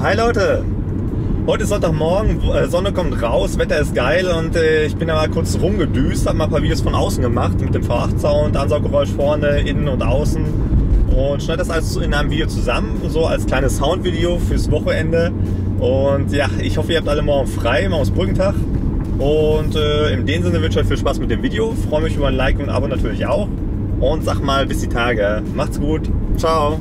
Hi Leute! Heute ist Sonntagmorgen, äh, Sonne kommt raus, Wetter ist geil und äh, ich bin da mal kurz rumgedüst, habe mal ein paar Videos von außen gemacht mit dem V8-Sound, Ansauggeräusch vorne, innen und außen und schneide das alles in einem Video zusammen, so als kleines Soundvideo fürs Wochenende. Und ja, ich hoffe, ihr habt alle morgen frei, morgen ist Brückentag. Und äh, in dem Sinne wünsche ich euch viel Spaß mit dem Video, freue mich über ein Like und ein Abo natürlich auch und sag mal bis die Tage. Macht's gut, ciao!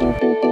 Thank.